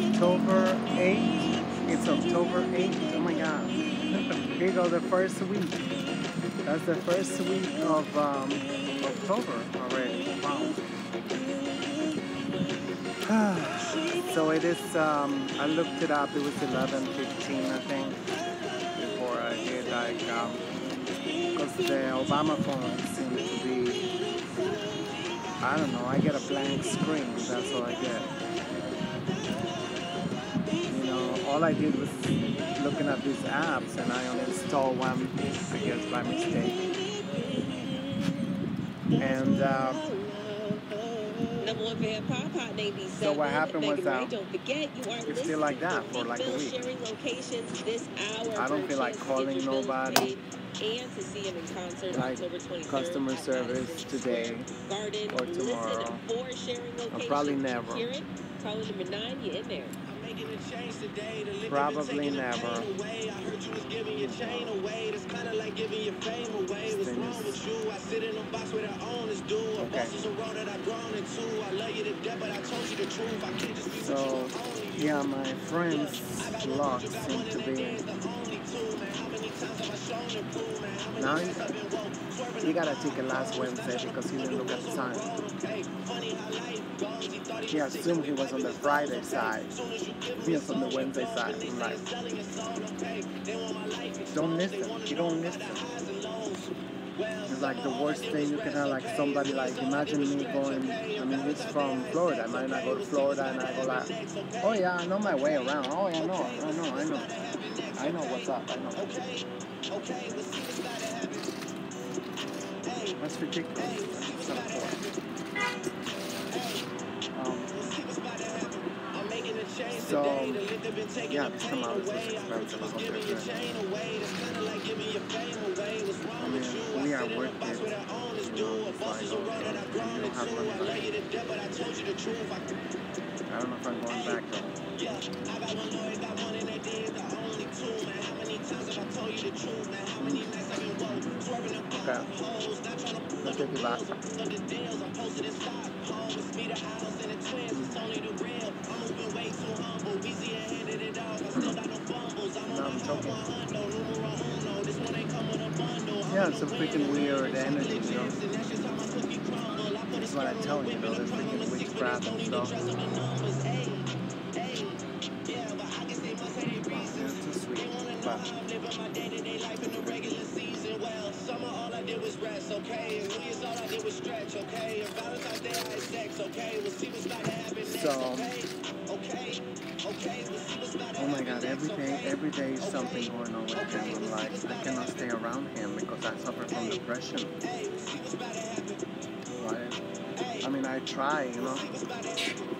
October 8th. It's October 8th. Oh my god. Here goes the first week. That's the first week of um, October already. Wow. so it is, um, I looked it up, it was 11.15 I think, before I did like, um, because the Obama phone seemed to be, I don't know, I get a blank screen, that's all I get. All I did was looking at these apps and I uninstalled one, I guess by mistake. And uh, so what happened was um, it's still like that for like a week. I don't feel like calling nobody and to see him in concert like October 23rd. Customer service today Garden. or tomorrow. Or probably never. number nine, you in there. In change today probably never. Okay. So, yeah, my friend's luck seems to be now he gotta take a last Wednesday because he didn't look at the time. He assumed he was on the Friday side. He was on the Wednesday side. I'm like, don't listen. You don't listen. It's like the worst thing you can have, like somebody like, imagine me going, I mean, he's from Florida. I might not go to Florida and I go like, oh yeah, I know my way around. Oh yeah, I know, I know, I know. I know what's up, I know. Ridiculous. That's um, so, yeah, this come out. I hope they're good. I mean, we are with you know, here. You don't have money back. I don't know if I'm going back though. Okay. Let's take it back. Yeah, it's a freaking weird energy, you know. That's what I tell you, you know, there's freaking witchcraft and stuff. it's too sweet, but did was rest, okay? And Year's all I did was stretch, okay? And Valentine's Day I had sex, okay? We'll see what's about to happen next, so, okay? Okay, Oh my god, every day, every day is something going on with him. I'm like, I cannot stay around him because I suffer from depression. Right? I mean, I try, you know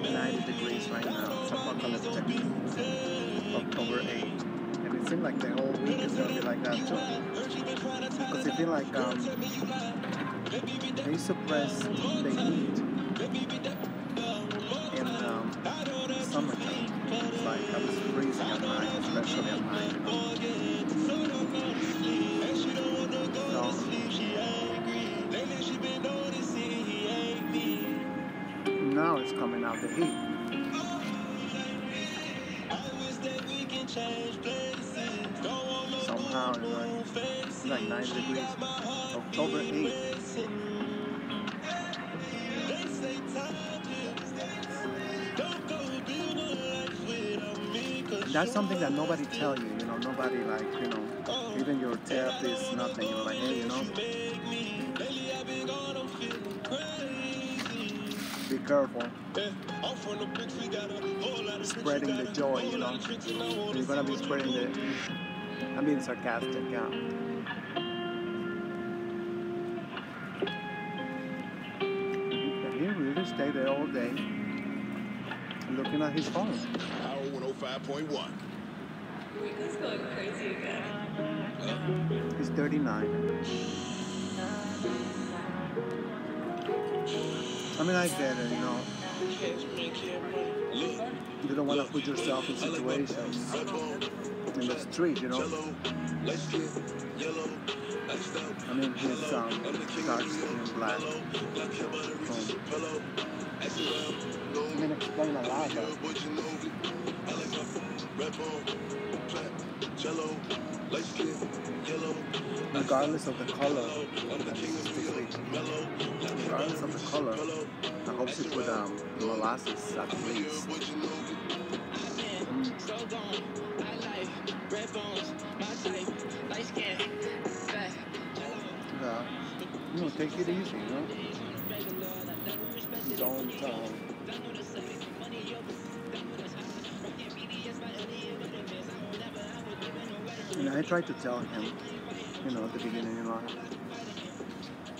like 90 degrees right now. It's apocalyptic. October 8th. And it seems like the whole week is going to be like that too. Because I feel like um, they suppress the heat in um, summertime. It's like I was freezing at night, especially at night. Coming out the heat. Somehow it's like, it's like 9 degrees. October 8th. That's something that nobody tell you, you know, nobody like, you know, even your therapist, nothing, you're like, hey, you know, careful. Spreading the joy, you know. You're gonna be spreading the. I'm being sarcastic, yeah. Can he really stay there all day, looking at his phone? Power 105.1. Rico's going crazy again. He's 39. I mean, I get it, you know. You don't want to put yourself in situations in the street, you know. I mean, his um, dark skin, black. Um, I mean, explain a lot, but regardless of the color, regardless of the color, I hope she put um, molasses at least. Yeah, you know, take it easy, you know. Don't um, And I tried to tell him, you know, at the beginning, you know,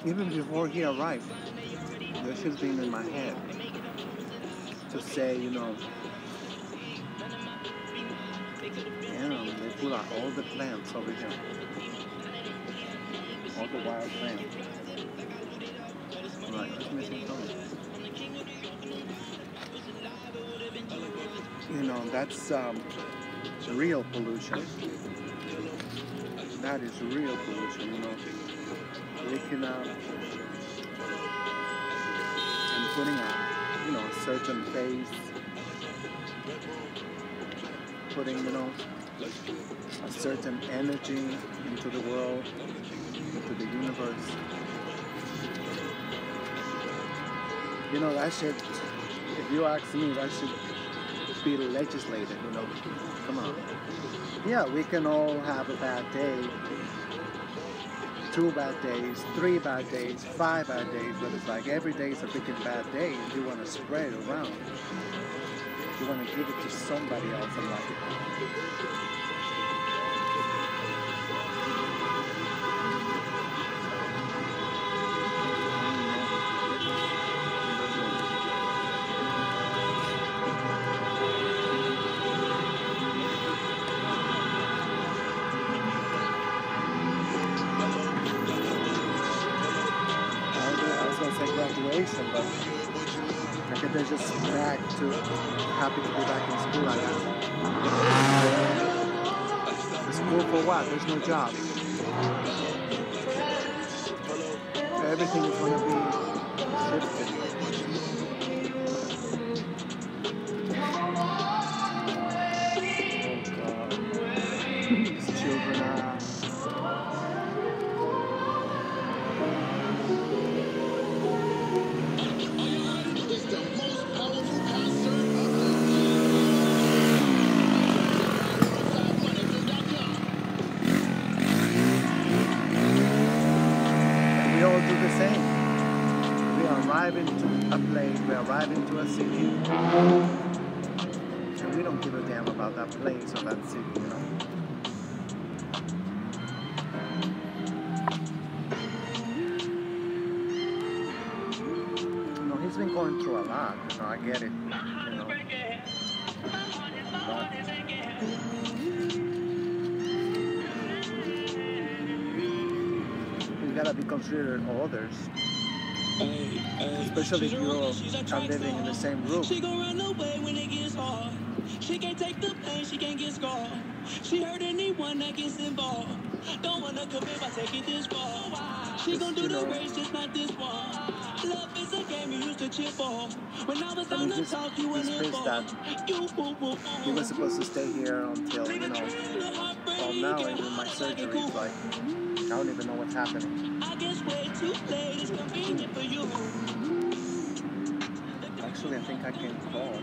even before he arrived, this has been in my head to say, you know, damn, they put out all the plants over here, all the wild plants. Right, just missing something. You know, that's um, real pollution that is real pollution, you know. Leaking out putting out, you know, a certain face, putting, you know, a certain energy into the world, into the universe. You know, that should, if you ask me, that should be legislated, you know. Come on yeah, we can all have a bad day, two bad days, three bad days, five bad days, but it's like every day is a freaking bad day and you want to spread it around. You want to give it to somebody else in life. happy to be back in school, I guess. School for what? There's no job. Everything is going to be shifted. Consider others. Especially if you are living in the same room. She run away when it gets hard. She can't take the pain, she can't get scarred. She hurt anyone that gets involved. Don't wanna commit by taking this far. She gon' do the race, just not this one. Love is a game you used to cheer for. When I was down to talk, you were that he was supposed to stay here until, you know, well now even my surgery is like, I don't even know what's happening I guess way too late. It's convenient for you. Actually, I think I can call.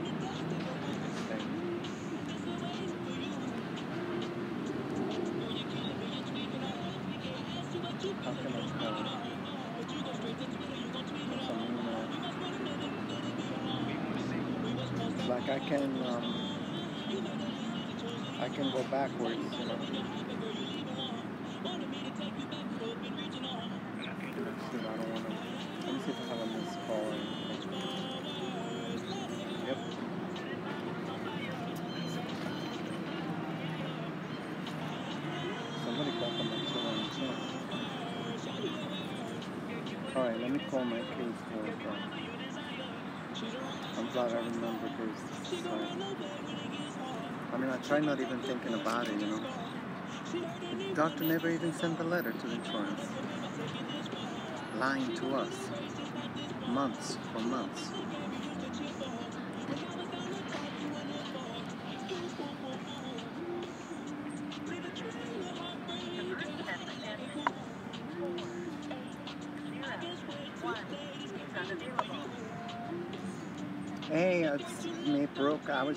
How can I Like I can, um, I can go backwards, you know. I don't want to. Let me see if I have a missed call. Yep. Somebody called from my two Alright, let me call my worker. I'm glad I remember. Sorry. I mean, I try not even thinking about it, you know. The doctor never even sent a letter to the insurance. Lying to us. Months for months.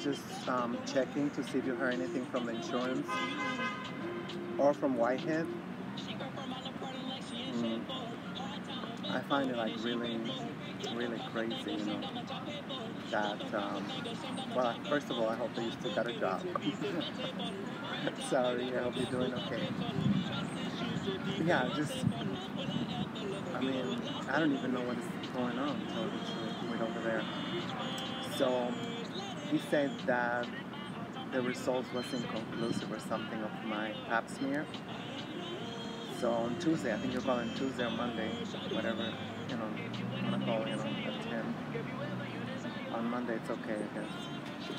Was just um, checking to see if you heard anything from the insurance or from Whitehead. Mm. I find it like really, really crazy, you know, that, um, well, first of all, I hope that you still got a job. Sorry, I hope you're doing okay. Yeah, just, I mean, I don't even know what is going on, so with over there. So he said that the results was inconclusive or something of my pap smear. So on Tuesday, I think you're calling Tuesday or Monday, whatever, you know, I'm gonna call, you know, at 10. On Monday, it's okay, I guess.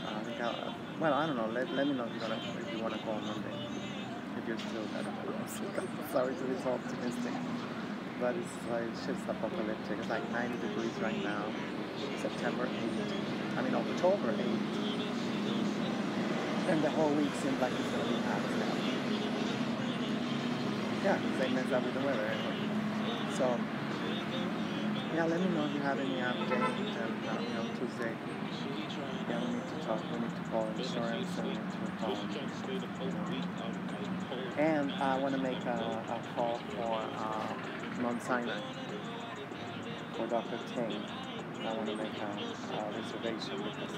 Uh, I think I'll, well, I don't know, let, let me know if, you're gonna, if you want to call Monday. If you're still, know, sorry to be so optimistic. But it's like, it's just apocalyptic. It's like 90 degrees right now, September 8th. I mean October 8th. And the whole week seems like it's going to be hot now. Yeah, same as up with the weather. So, yeah, let me know if you have any update. And, uh, you know, Tuesday, yeah, we need to talk. We need to call insurance and we need to call. You know. And I want to make a, a call for uh, Mount Sinai for Dr. Ting. I want to make a, a reservation because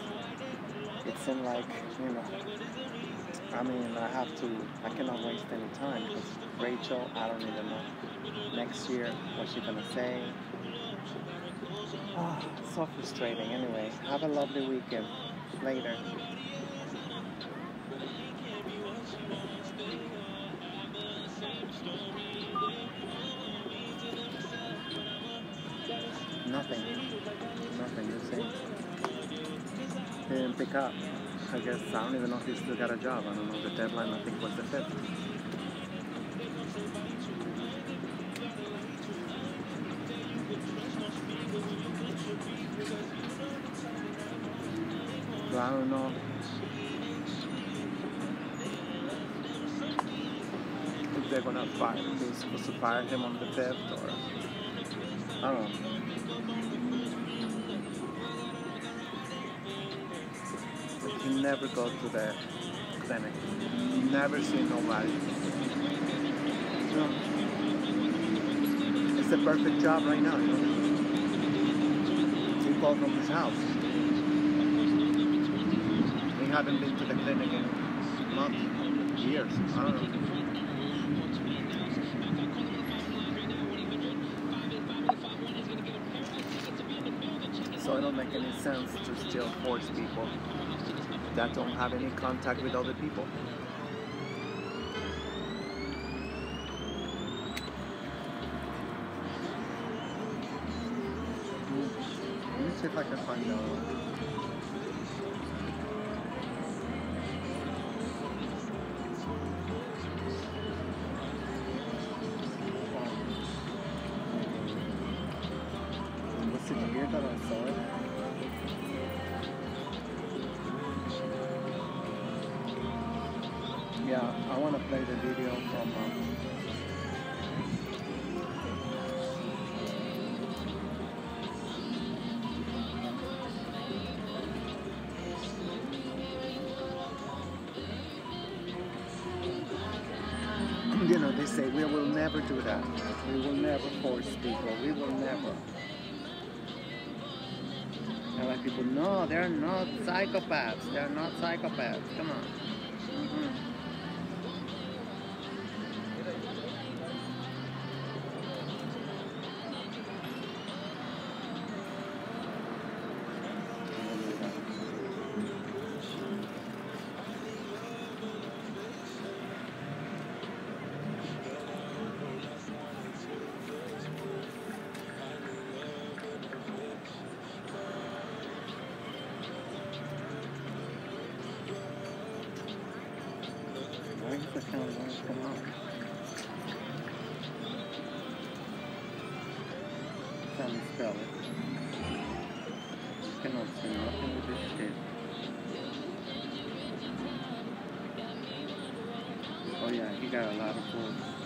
it seemed like, you know, I mean, I have to, I cannot waste any time because Rachel, I don't even know next year what she's going to say. Oh, so frustrating. Anyway, have a lovely weekend. Later. Pick up. I guess I don't even know if he still got a job. I don't know. The deadline, I think, was the 5th. So I don't know. If they're gonna fire, if they're supposed to fire him on the 5th or I don't know. Never go to the clinic. Never see nobody. No. It's the perfect job right now, you. He called from his house. We haven't been to the clinic in months, years. I don't know. So it don't make any sense to still force people that don't have any contact with other people. Let me see if I can find out. No, they're not psychopaths. They're not psychopaths. Come on. Yeah, he got a lot of points.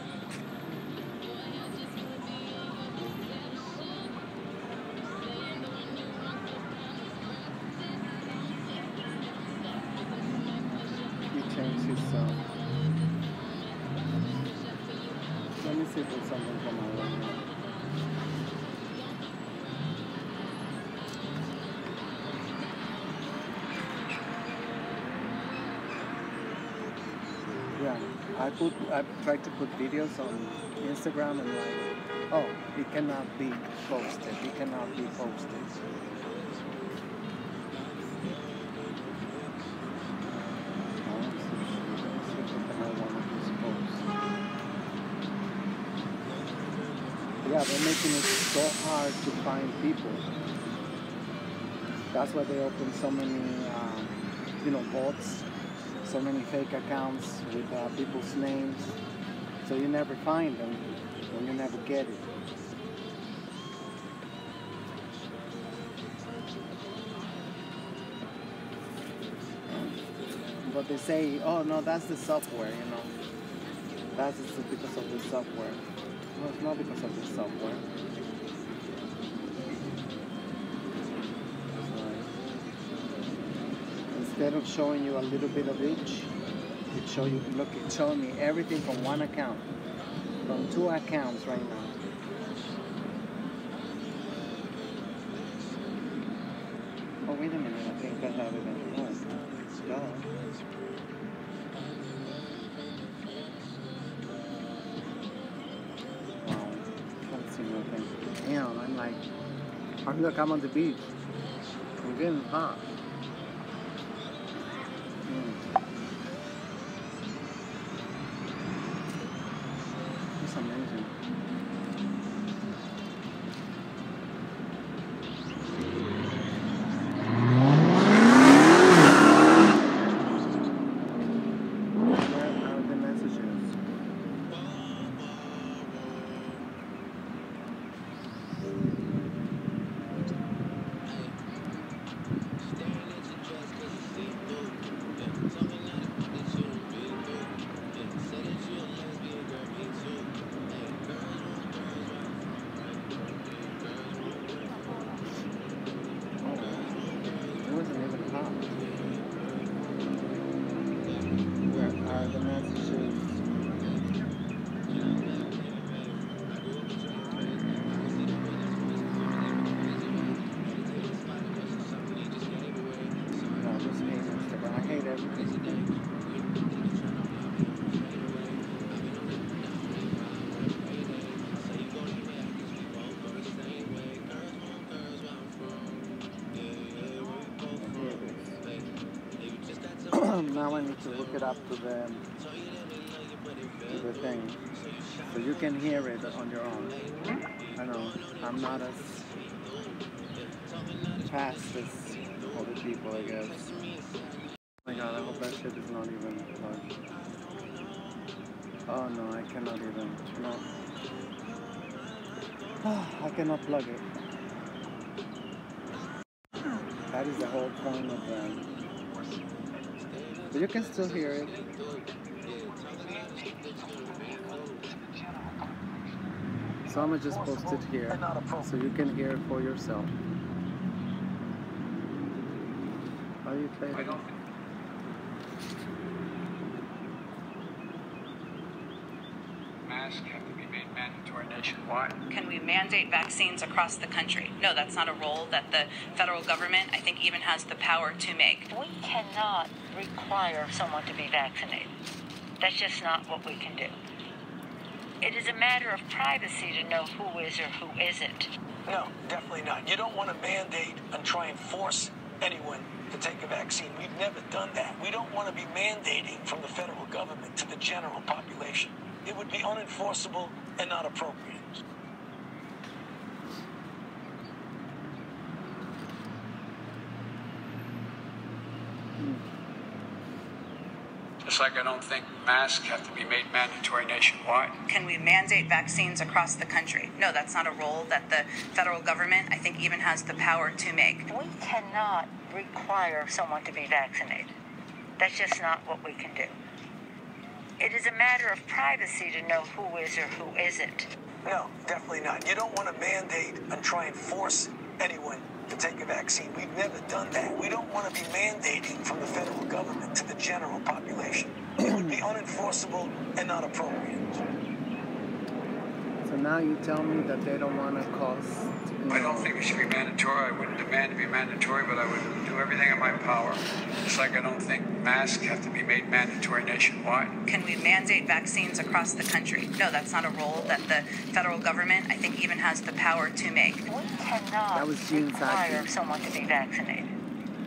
I put I tried to put videos on Instagram and like, oh, it cannot be posted. It cannot be posted. Yeah, they're making it so hard to find people. That's why they open so many, um, you know, bots so many fake accounts with uh, people's names. So you never find them and you never get it. But they say, oh no, that's the software, you know. That's because of the software. No, it's not because of the software. Instead of showing you a little bit of each, it show you look it's showing me everything from one account. From two accounts right now. Oh wait a minute, I think I have it in oh, duh. Wow, can't see nothing. Damn, I'm like, I'm look, I'm on the beach. I'm getting hot. It up to the to the thing so you can hear it on your own. I know I'm not as fast as other people, I guess. Oh my god, I hope that shit is not even plugged. Oh no, I cannot even. No. I cannot plug it. That is the whole point of that. But you can still hear it. So I'm gonna just post it here so you can hear it for yourself. How you play it? Masks have to be made mandatory nationwide? Can we mandate vaccines across the country? No, that's not a role that the federal government, I think, even has the power to make. We cannot require someone to be vaccinated. That's just not what we can do. It is a matter of privacy to know who is or who isn't. No, definitely not. You don't want to mandate and try and force anyone to take a vaccine. We've never done that. We don't want to be mandating from the federal government to the general population. It would be unenforceable and not appropriate. Just like I don't think masks have to be made mandatory nationwide. Can we mandate vaccines across the country? No, that's not a role that the federal government, I think, even has the power to make. We cannot require someone to be vaccinated. That's just not what we can do. It is a matter of privacy to know who is or who isn't. No, definitely not. You don't want to mandate and try and force anyone to take a vaccine. We've never done that. We don't want to be mandating from the federal government to the general population. It would be unenforceable and not appropriate. So now you tell me that they don't want to cause. You know, I don't think it should be mandatory. I wouldn't demand to be mandatory, but I would do everything in my power. Just like I don't think masks have to be made mandatory nationwide. Can we mandate vaccines across the country? No, that's not a role that the federal government, I think, even has the power to make. We cannot that was require someone to be vaccinated.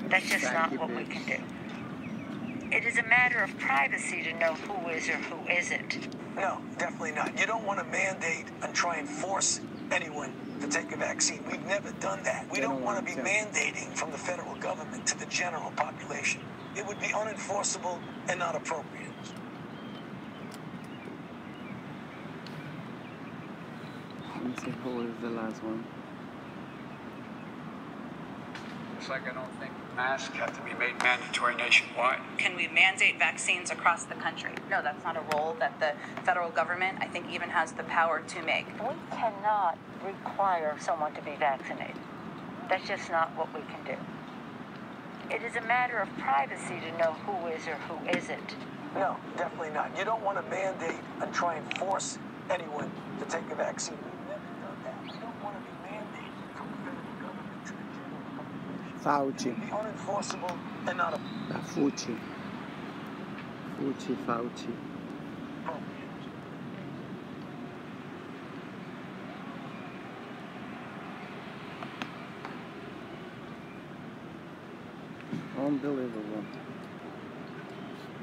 That's just not what we can do. It is a matter of privacy to know who is or who isn't. No, definitely not. You don't want to mandate and try and force anyone to take a vaccine. We've never done that. We don't, don't want to be mandating from the federal government to the general population. It would be unenforceable and not appropriate. Let me see who is the last one. It's like I don't think masks have to be made mandatory nationwide. Can we mandate vaccines across the country? No, that's not a role that the federal government, I think, even has the power to make. We cannot require someone to be vaccinated. That's just not what we can do. It is a matter of privacy to know who is or who isn't. No, definitely not. You don't want to mandate and try and force anyone to take a vaccine. Fauci. Unenforceable and not. Fauci. Fauci, Fauci. Unbelievable.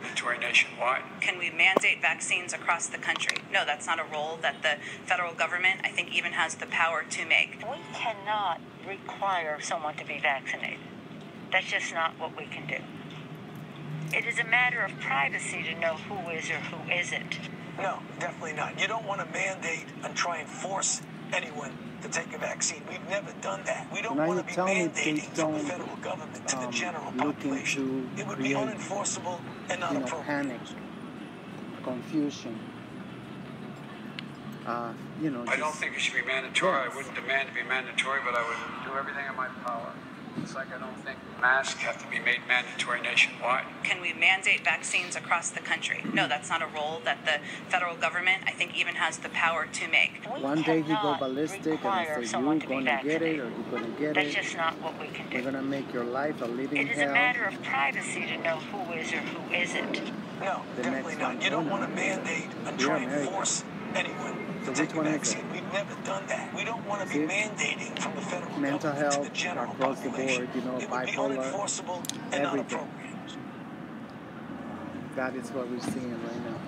Mandatory nationwide. Can we mandate vaccines across the country? No, that's not a role that the federal government, I think, even has the power to make. We cannot require someone to be vaccinated. That's just not what we can do. It is a matter of privacy to know who is or who isn't. No, definitely not. You don't want to mandate and try and force anyone to take a vaccine. We've never done that. We don't want to be mandating from the federal government to um, the general population. It would be unenforceable and not you know, appropriate. Panic, confusion. Uh, you know. I don't think it should be mandatory. Yes. I wouldn't demand to be mandatory, but I would do everything in my power. It's like I don't think masks have to be made mandatory nationwide. Can we mandate vaccines across the country? No, that's not a role that the federal government, I think, even has the power to make. We One day you go ballistic and say you're going to get it or you're going to get that's it. That's just not what we can do. You're going to make your life a living hell. It is hell. a matter of privacy to know who is or who isn't. No, the definitely not. You don't want to mandate and try and force anyone so to take a. We've never done that. We don't want to be mandating from the federal Mental government health to the general across population. the board, you know, it bipolar, would be unenforceable and not appropriate. That is what we're seeing right now.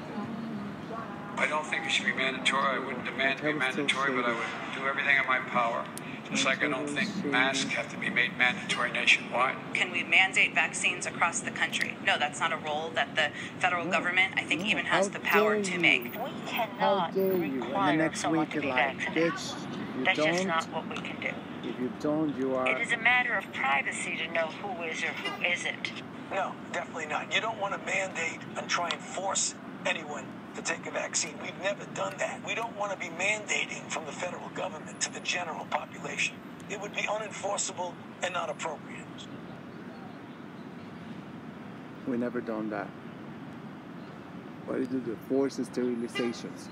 I don't think it should be mandatory. I wouldn't demand to be mandatory, but I would do everything in my power just like I don't think masks have to be made mandatory nationwide. Can we mandate vaccines across the country? No, that's not a role that the federal no. government, I think, no. even has How the power to make. We cannot require someone to be like, vaccinated. That's just not what we can do. If you don't, you are. It is a matter of privacy to know who is or who isn't. No, definitely not. You don't want to mandate and try and force anyone to take a vaccine. We've never done that. We don't want to be mandating from the federal government to the general population. It would be unenforceable and not appropriate. We never done that. What do you do? Force sterilizations.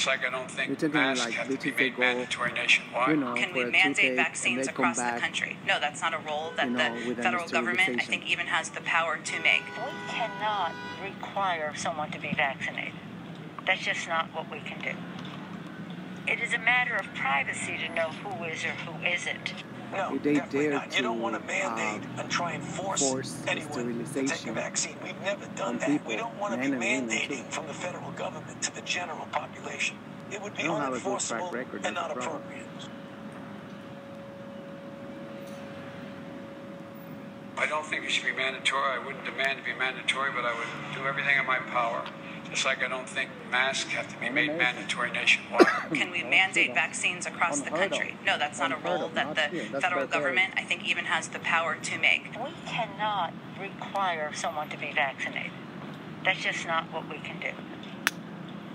It's like I don't think masks like, have to be made mandatory nationwide. You know, Can we mandate vaccines across the country? No, that's not a role that you know, the federal government, I think, even has the power to make. We cannot require someone to be vaccinated. That's just not what we can do. It is a matter of privacy to know who is or who isn't. No, they definitely not. You don't want to mandate uh, and try and force, force anyone to take a vaccine. We've never done that. People, we don't want to be mandating from the federal government to the general population. It would be unenforceable and not appropriate. I don't think it should be mandatory. I wouldn't demand to be mandatory, but I would do everything in my power just like I don't think masks have to be made mandatory nationwide. Can we mandate vaccines across the country? No, that's not a role that the federal government, I think, even has the power to make. We cannot require someone to be vaccinated. That's just not what we can do.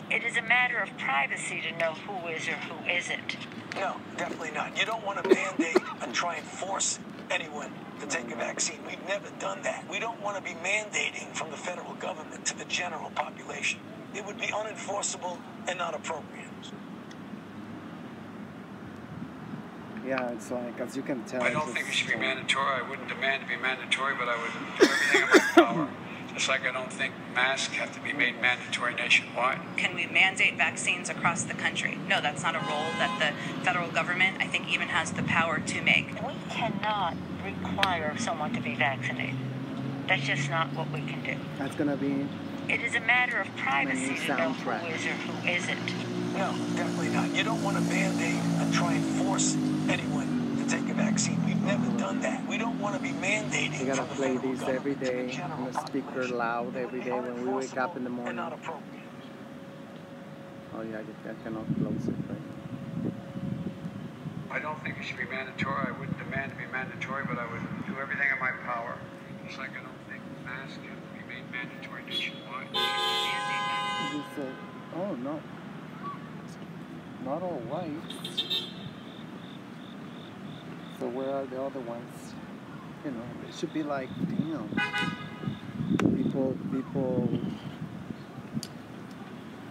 It is a matter of privacy to know who is or who isn't. No, definitely not. You don't want to mandate and try and force anyone to take a vaccine. We've never done that. We don't want to be mandating from the federal government to the general population. It would be unenforceable and not appropriate. Yeah, it's like, as you can tell. I don't think it should be uh, mandatory. I wouldn't demand to be mandatory, but I would do everything in my power just like I don't think masks have to be made mandatory nationwide. Can we mandate vaccines across the country? No, that's not a role that the federal government, I think, even has the power to make. We cannot require someone to be vaccinated. That's just not what we can do. That's going to be. It is a matter of privacy to know who is or who isn't. No, definitely not. You don't want to mandate and try and force anyone to take a vaccine. We've never done that. We don't want to be mandating. We gotta play these every day on the speaker loud every day when we wake up in the morning. Oh yeah, I cannot close it. Right? I don't think it should be mandatory. I wouldn't demand to be mandatory, but I would do everything in my power. Just like I don't think masks have to be made mandatory nationwide. oh no, not all white. So where are the other ones? You know, it should be like, damn. People, people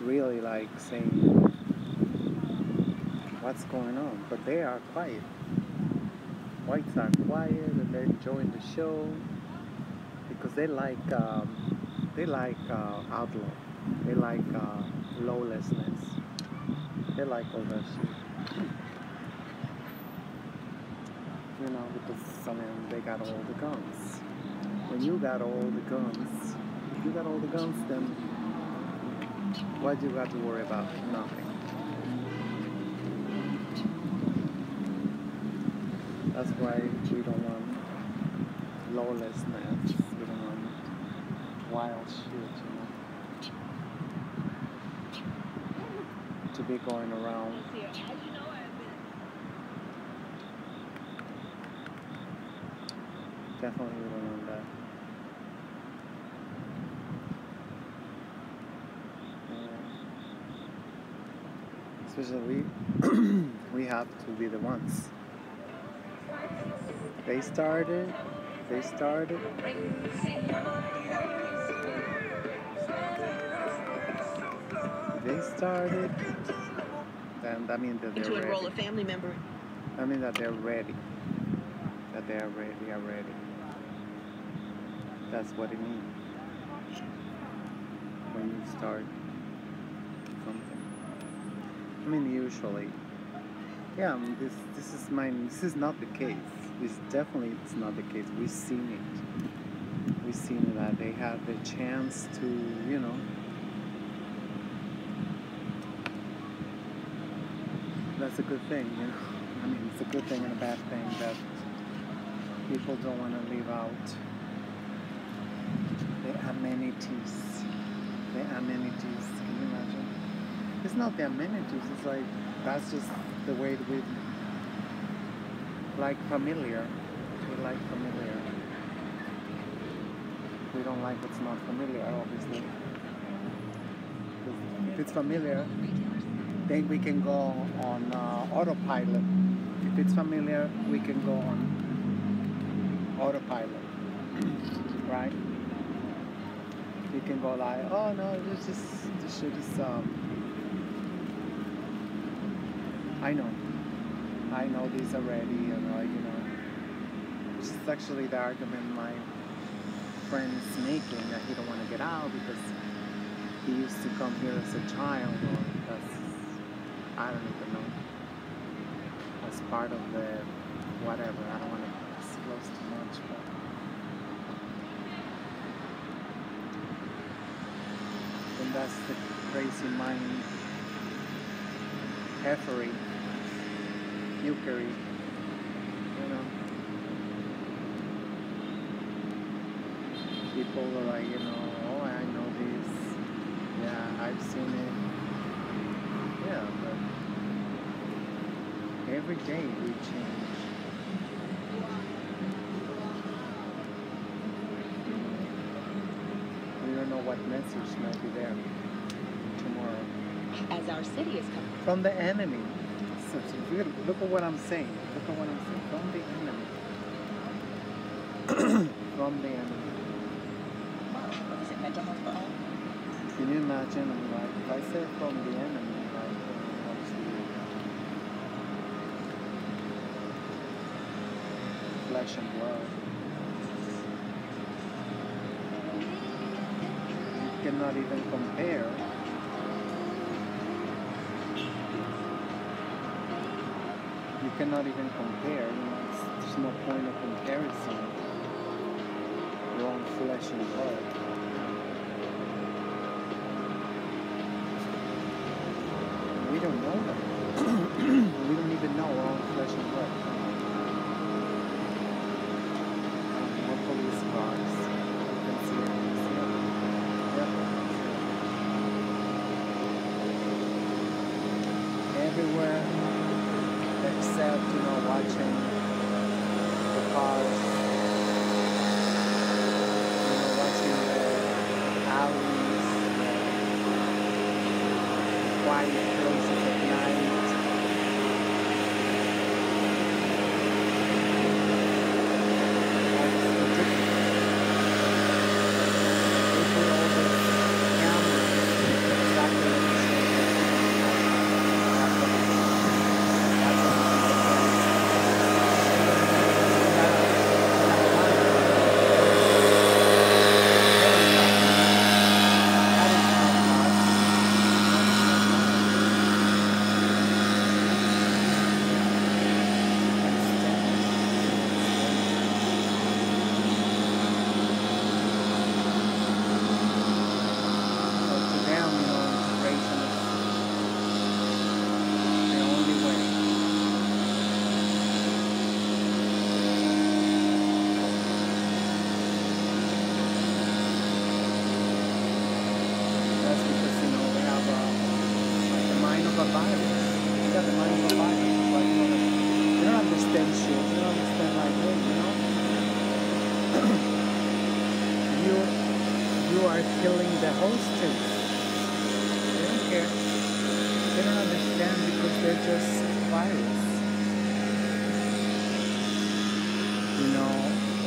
really like saying, what's going on? But they are quiet. Whites are quiet and they're enjoying the show because they like, um, they like uh, outlaw. They like uh, lawlessness. They like all that shit you know, because I mean they got all the guns. When you got all the guns, if you got all the guns, then what do you got to worry about? Nothing. That's why we don't want lawlessness. We don't want wild shit, you know, to be going around. Definitely don't want that. especially we, we have to be the ones. They started, they started. They started, then that means that they're ready. to enroll a family member. That means that they're ready. That they are ready, they are ready that's what it means when you start something. I mean, usually, yeah. I mean, this this is my this is not the case. This definitely it's not the case. We've seen it. We've seen that they have the chance to, you know. That's a good thing, you know. I mean, it's a good thing and a bad thing that people don't want to leave out amenities. The amenities. Can you imagine? It's not the amenities. It's like that's just the way we like familiar. We like familiar. We don't like what's not familiar, obviously. If it's familiar, then we can go on uh, autopilot. If it's familiar, we can go on autopilot, right? You can go like, oh no, this just this shit is um, I know. I know this already, you know, you know. It's actually the argument my friend is making that he don't want to get out because he used to come here as a child or that's I don't even know. As part of the whatever. I don't want to disclose too much, but that's the crazy mind effery, euchery, you know. People are like, you know, oh, I know this. Yeah, I've seen it. Yeah, but every day we change. We don't know what message might be there tomorrow as our city is coming. From the enemy. So, look at what I'm saying. Look at what I'm saying. From the enemy. From the enemy. Is it mental health for all? Can you imagine? I'm like, if I say from the enemy, like, flesh and blood. Cannot even compare You cannot even compare. You know, there's no point of comparison. Your own flesh and blood. We don't know that. we don't even know our own flesh and blood. More police cars. You can see it. Yep. Everywhere um, except, you know, watching the cars, you know, watching the alleys, quiet places at night.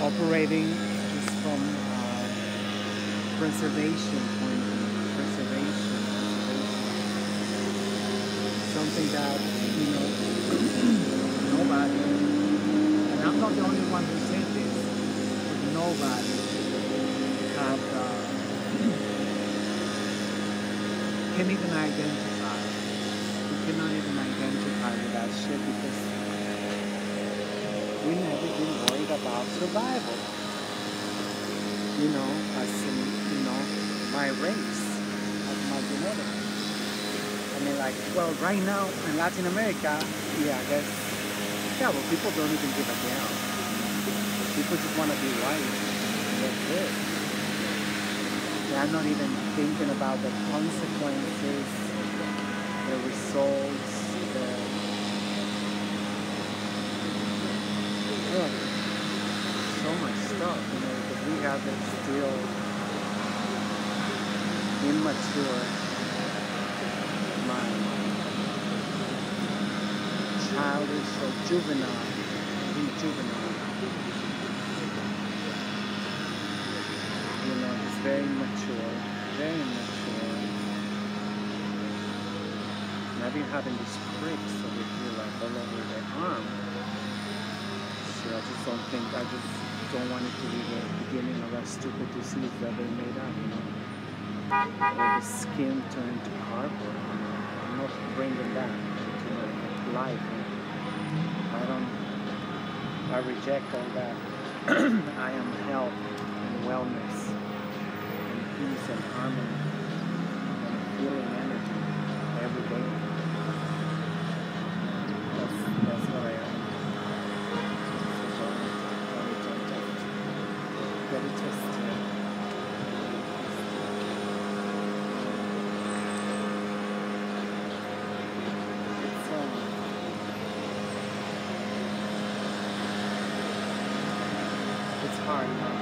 operating just from uh, preservation point of view, preservation, preservation. Something that, you know, nobody, and I'm not the only one who said this, but nobody have, uh, can even identify. You cannot even identify with that shit because we never been worried about survival. You know, as in, you know, my race, as my genetics. Mean, like, well, right now in Latin America, yeah, I guess, yeah, well, people don't even give a damn. People just want to be white. That's it. They're not even thinking about the consequences, the results, the so much stuff, you know, we have this still immature childish or juvenile, be juvenile. You know, it's very mature, very mature. And I've been having these pricks so they feel like all over their arm. So I just don't think, I just don't want it to be the beginning of that stupid disease that they made up, you know. Or the skin turned to cardboard, you know. I'm not bringing that into my life. I reject all that. I am health and wellness and peace and harmony and time.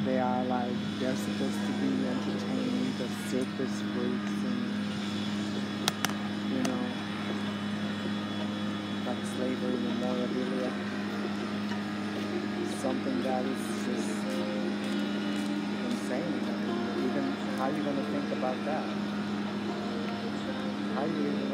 that they are like they're supposed to be entertaining the circus freaks and you know like slavery memorabilia. Something that is just insane. Even how are you gonna think about that? How you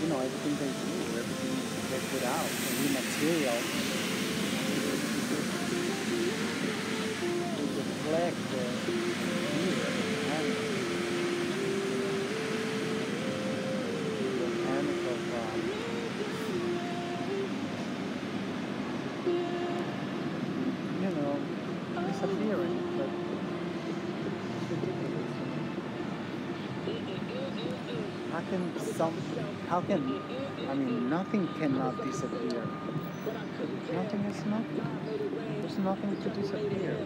you know, everything they do, everything they put out, the new material, it reflect the music and um, you know, disappearing, but I can some how can, I mean, nothing cannot disappear. Nothing is nothing. There's nothing to disappear.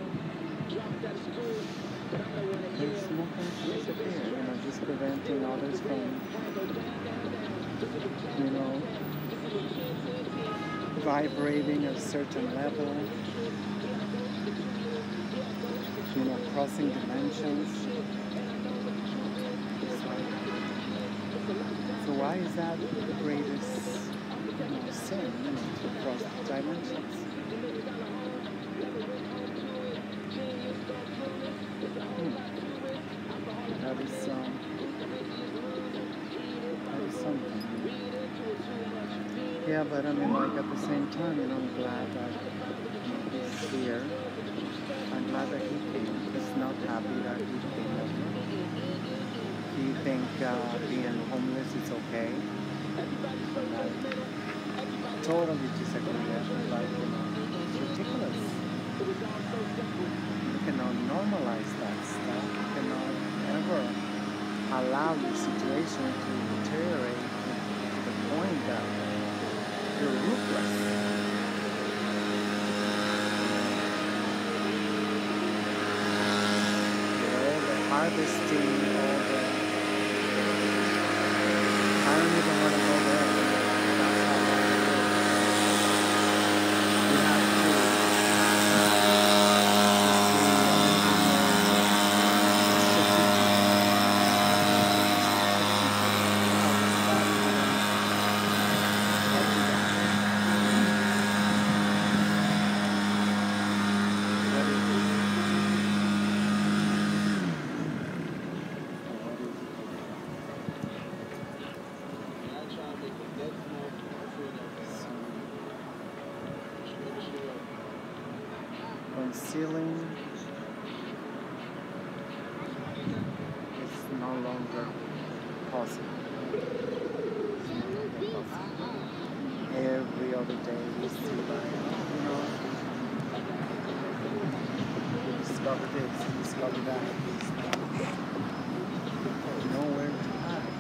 There's nothing to disappear. You know, just preventing others from, you know, vibrating at a certain level. You know, crossing dimensions. Why is that the greatest you know, sin you know, to cross dimensions? Hmm. That is um, that is something. Yeah, but I mean, like at the same time, you know, I'm glad that he's here. I'm glad that he came. He's not happy that. Do you think uh, being homeless is okay? Totally disagree. Like, you know, it's ridiculous. You cannot normalize that stuff. You cannot ever allow your situation to deteriorate to the point that you're ruthless. harvesting all the I don't even want to go there. ceiling is no longer possible. Every other day we see like, you know, we discover this, we discover that. Nowhere to hide.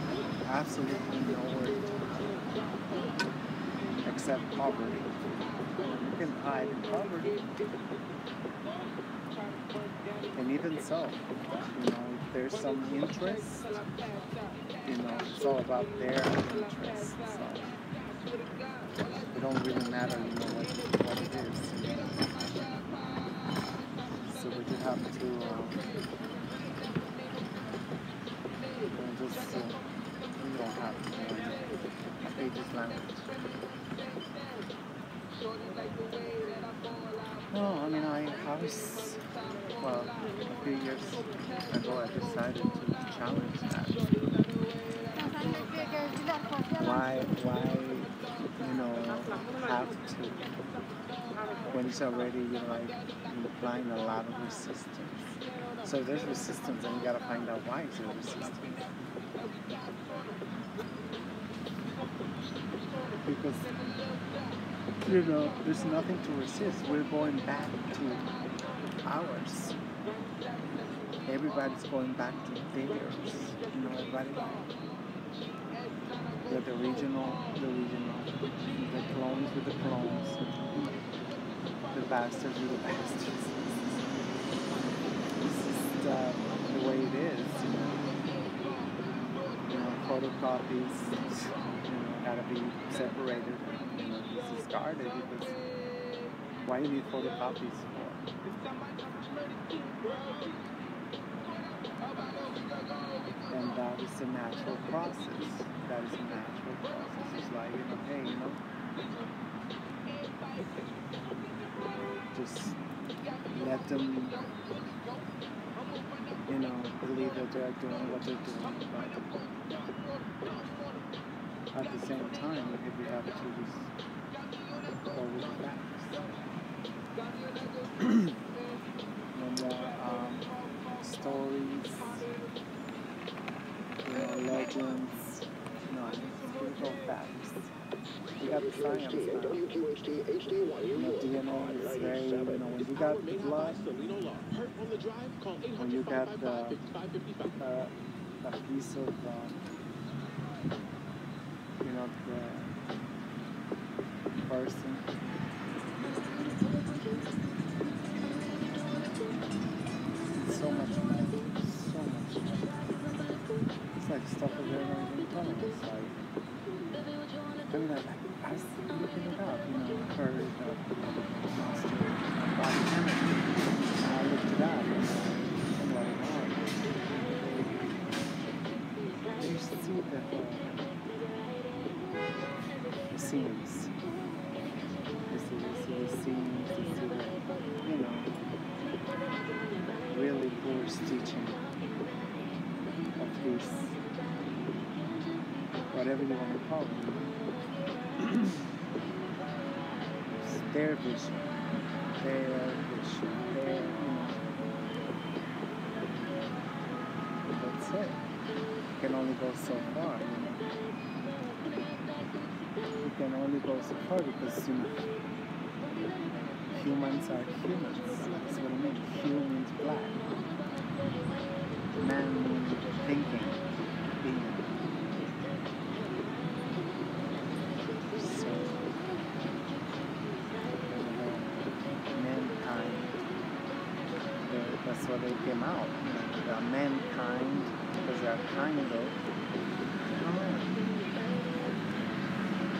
Absolutely nowhere to hide. Except poverty. You can hide in poverty. And even so, you know, if there's some interest, you know, it's all about their interest. So it don't really matter, you know, what, what it is. You know. So we just have to uh, just, uh, we don't have to, uh, I hate this language. No, I mean, I, I was well, a few years ago I decided to challenge that. Why, why, you know, have to, when it's already, you know, like, implying a lot of resistance. So there's resistance and you gotta find out why is there resistance. Because, you know, there's nothing to resist. We're going back to ours. Everybody's going back to theirs. You know, everybody. The, the regional, the regional, the clones with the clones, the bastards with the bastards. This is uh, the way it is, you know. Photocopies, you know, gotta be separated, discarded because why you need photocopies and that is a natural process. That is a natural process. It's like, you hey, you know, just let them, you know, believe that they're doing what they're doing. But at the same time, if we have to just the and the um, stories, know, legends, no, historical facts. We got the science now. DNA is very, you know, when you got blood, when you got the, uh, a piece of, you know, the person. So much money, so much money. It's like stuff that they're not even telling us. Like, whatever you want to call it. It's their vision, their vision, their. That's it. You can only go so far, you know. You can only go so far because, you know, humans are humans. That's what I mean. Human means black. Man thinking, being. So, mankind, that's why they came out. They are mankind because they are kind of.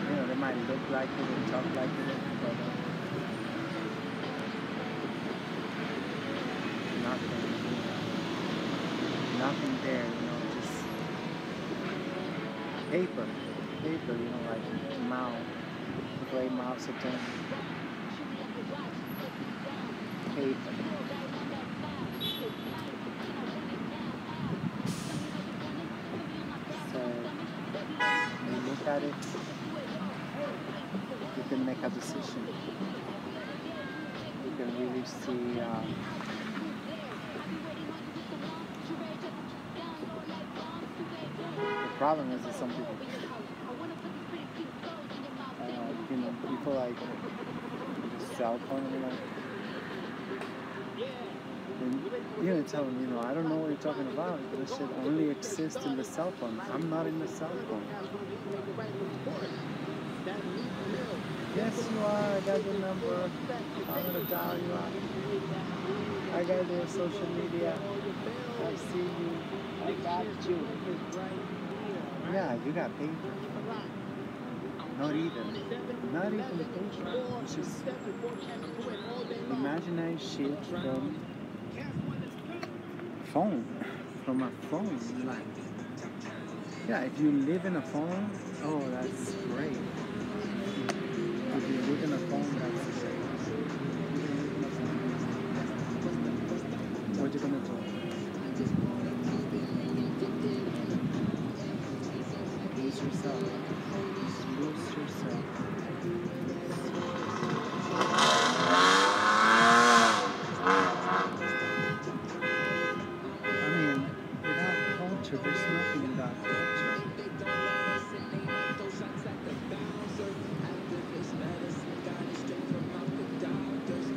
You know, they might look like it and talk like it, but uh, nothing, you know, nothing there, you know, just paper, paper, you know, like Mao, great Mao Zedong. Paper. So, when you look at it, you can make a decision. You can really see. Uh, problem is that some people, uh, you know, people like the cell phone. And you know, tell them, you know, I don't know what you're talking about. This shit only exists in the cell phone. I'm not in the cell phone. Yes, you are. I got your number. I'm gonna dial you out. I got your social media. I see you. I got you. Yeah, you got paper. Not even. Not even paper. It's just imaginary shit from phone. From a phone. Like, yeah, if you live in a phone, oh, that's great. If you live in a phone, that's yourself. Lose yourself. I mean, without culture, there's nothing without culture.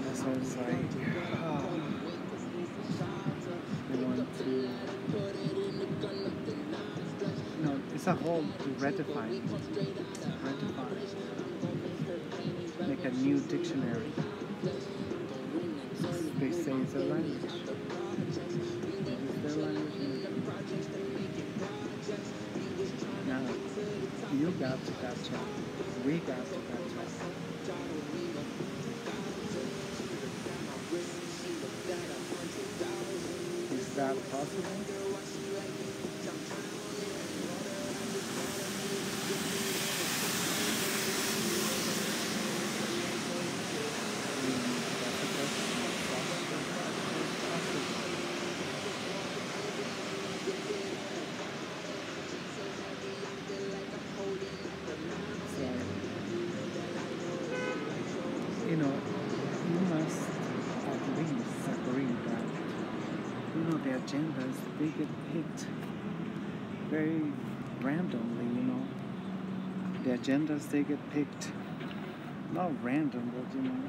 That's why it's like, to, you it's a whole ratify, ratify, make a new dictionary. They say it's a language. Now, you got to up. We got to up. Is that possible? Mm, that's a question. That's possible. So, you know, you must at least agree that, you know, the agendas, they get picked very randomly, you know. The agendas, they get picked, not random, but, you know,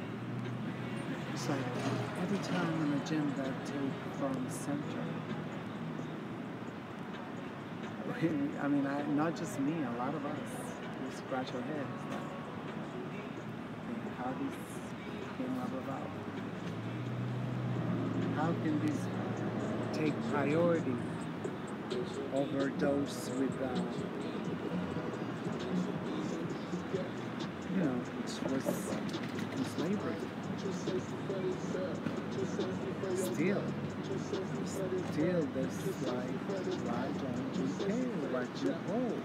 it's like every time an agenda take from center, I mean, I, not just me, a lot of us, we scratch our heads like, how this came up about. How can this take priority over those with, uh, you know, which was in slavery. Still, still this like, why don't you pay what you owe?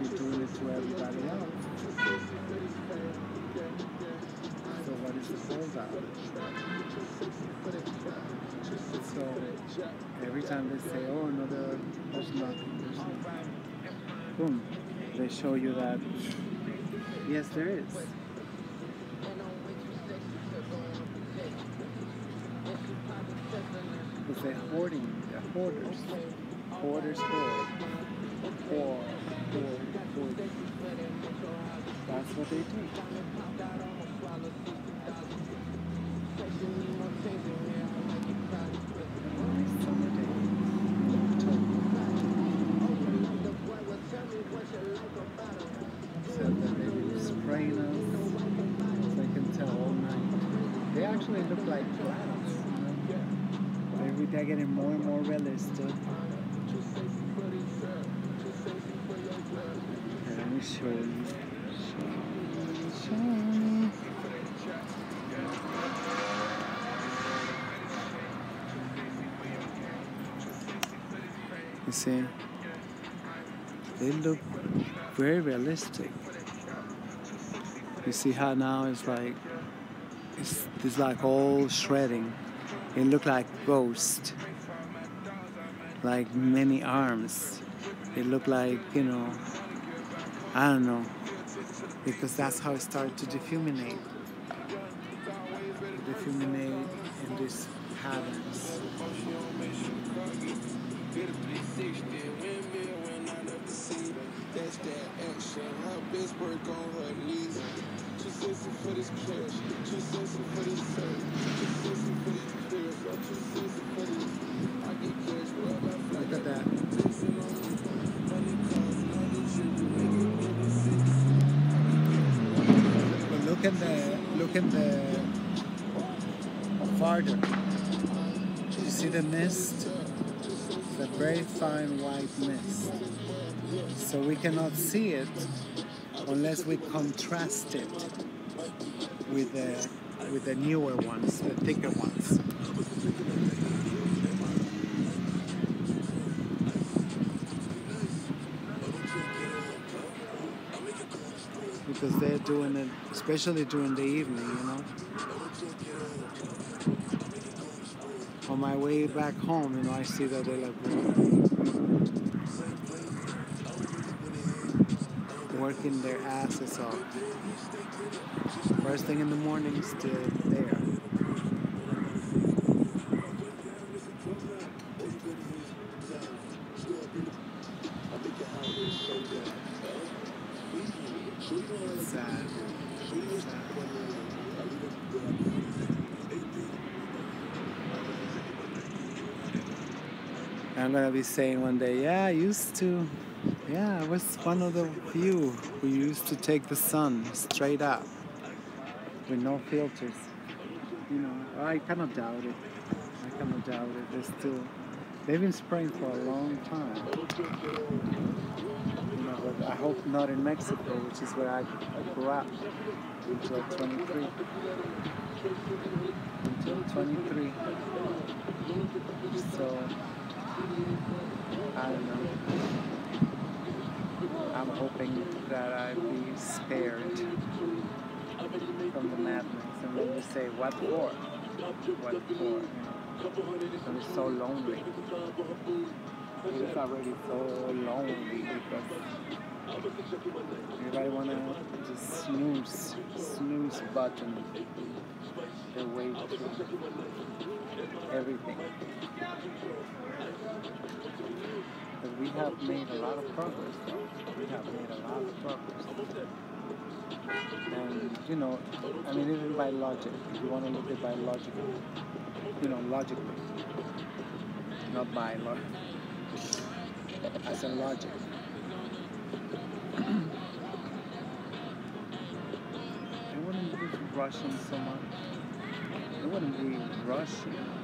You're doing it to everybody else. So what is the holdout? So every time they say, oh no, there's nothing, there's nothing, boom, they show you that yes, there is. Because they're hoarding, they're hoarders. Hoarders hoard. Hoard, hoard, hoard. That's what they do. Actually look like clouds. Maybe they're getting more and more realistic. let me show you. Show you. You see, they look very realistic. You see how now it's like it's, it's like all shredding. It looked like ghost, like many arms. It looked like, you know, I don't know, because that's how it started to defuminate. Defuminate farther. You see the mist? the very fine white mist. So we cannot see it unless we contrast it with the with the newer ones, the thicker ones. Doing it, especially during the evening, you know. On my way back home, you know, I see that they're like working their asses off. First thing in the morning, still there. I'm gonna be saying one day, yeah, I used to yeah, I was one of the few who used to take the sun straight up with no filters. You know, I cannot doubt it. I cannot doubt it. They're still, they've been spraying for a long time. You know, but I hope not in Mexico, which is where I, I grew up until 23. Until 23. So, I don't know. I'm hoping that I be spared from the madness. And when you say, what for? What for? And it's so lonely. It's already so lonely because everybody wanna just snooze, snooze button the way through everything. But we have made a lot of progress. We have made a lot of progress. And, you know, I mean, even by logic, if you want to look at by logic, you know, logically, not by logic, As a logic. I wouldn't be rushing so much. It wouldn't be rushing.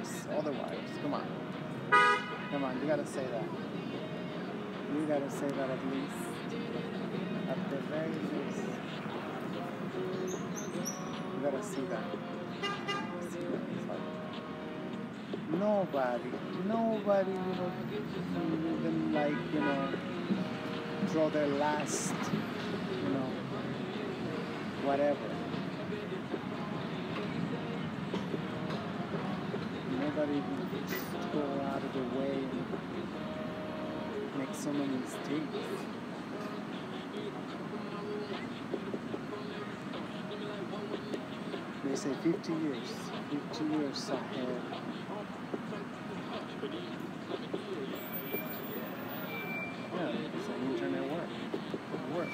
Otherwise, otherwise, come on. Come on, you gotta say that. You gotta say that at least. At the very least. You gotta see that. Nobody, nobody would even like, you know, draw their last, you know, whatever. So many mistakes. They say 50 years, 50 years ahead. Uh, yeah, so internet work. Work.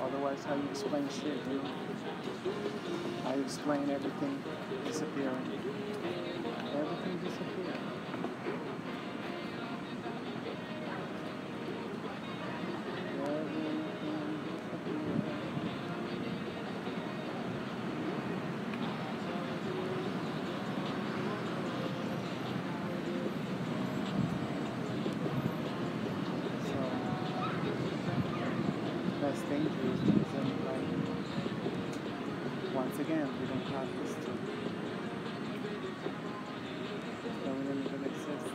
Otherwise, how you explain shit, you know? How you explain everything disappearing. Everything disappearing. Everything disappearing. So that's dangerous because then like once again we don't have history. Then we don't even exist.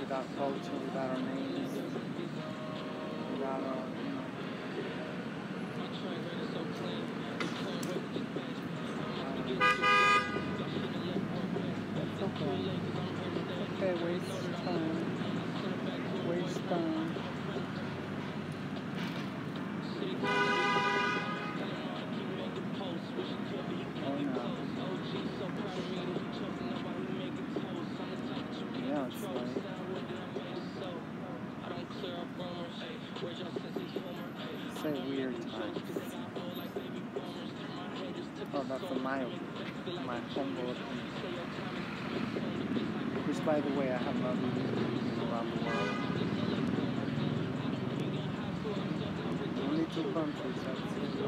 Without culture, without our names, without our you know That's okay. It's okay, waste time. Waste time. Oh no. Yeah, it's like say weird times. Oh, that's a my my opinion. Which, by the way, I have not been around the world. Only two countries, that's.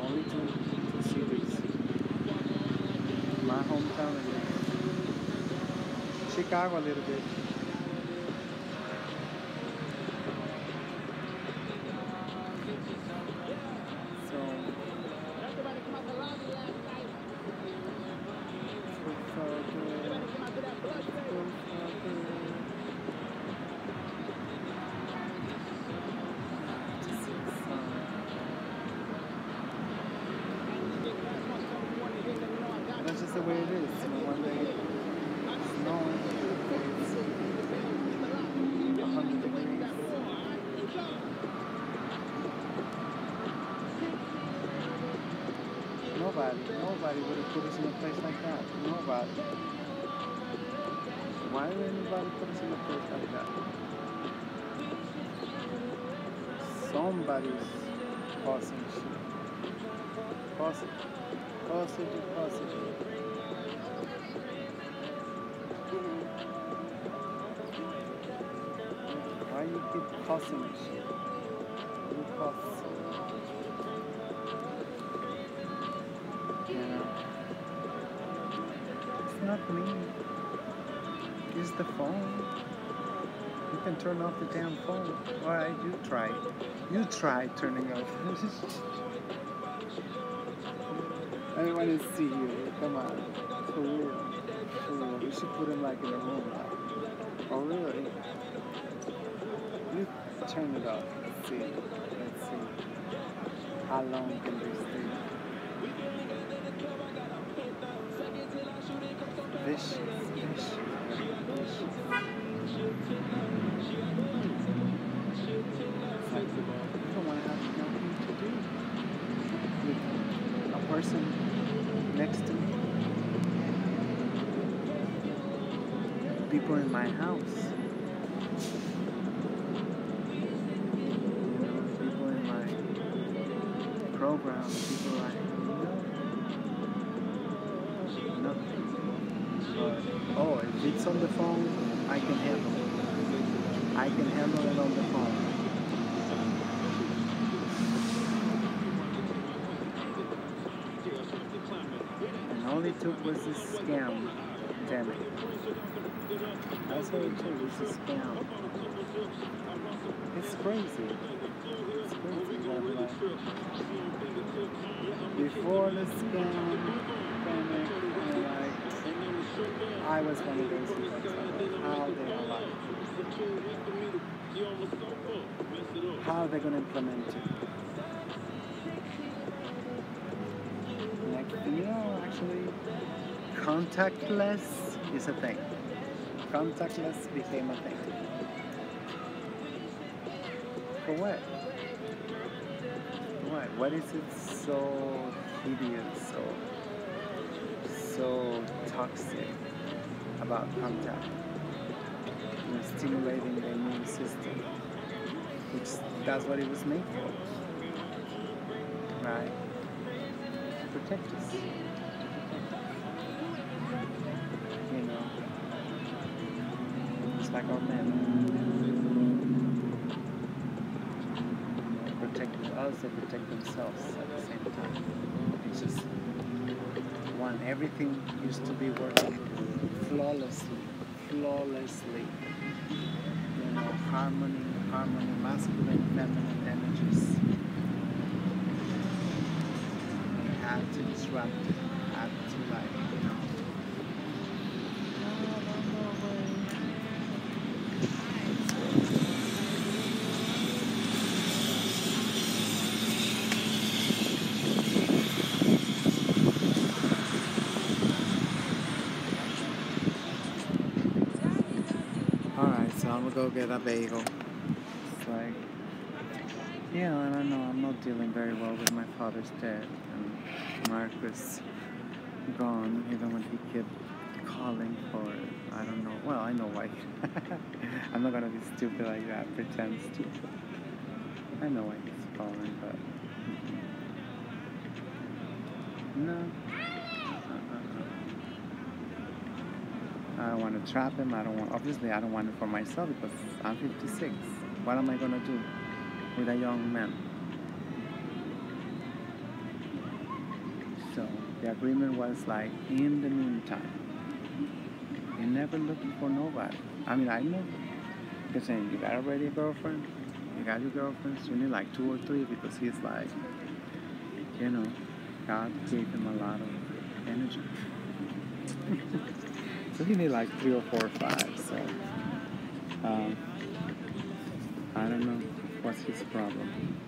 Only two, two cities. My hometown and Chicago a little bit. Shit. It. It, it. Why you keep causing shit? You? It's not me. It's the phone. You can turn off the damn phone. Why you try? You try turning off. I don't want to see you. Come on. For real. For real. We should put him like in a room. Oh really? You turn it off. Let's see. Let's see. How long can they stay? Vicious, vicious, vicious. It's like you don't want to have nothing to do with a person next to me. People in my house. Program, people know. Nothing. But, oh, if it's on the phone, I can handle it. I can handle it on the phone. And all it took was a scam. Damn it. That's what it took, it's a scam. It's crazy. It's crazy, like, before the scam, and like, I was one of those people. How they are like, how are they going to implement it? Like, you know, actually, contactless is a thing. Contactless became a thing. For what? What? What is it so hideous, so so toxic about contact. You know, stimulating the immune system, which that's what it was made for, right? Protect us. You know, it's like our men. They Protect us, they protect themselves at the same time. It's just one. Everything used to be working flawlessly, flawlessly. You know, harmony, harmony, masculine, feminine energies. Had to disrupt had to like, you know. Alright, so I'm gonna go get a bagel. It's like, yeah, I don't know. I'm not dealing very well with my father's death, Mark was gone, even when he kept calling for. I don't know. Well, I know why. I'm not gonna be stupid like that, pretend stupid. I know why he's calling, but no. Uh, uh, uh. I don't want to trap him. I don't want, obviously, I don't want it for myself because I'm 56. What am I going to do with a young man? The agreement was like, in the meantime, you never looking for nobody. I mean, I know you're saying you got already a girlfriend, you got your girlfriends, you need like two or three because he's like, you know, God gave him a lot of energy. So he need like three or four or five. So um, I don't know what's his problem.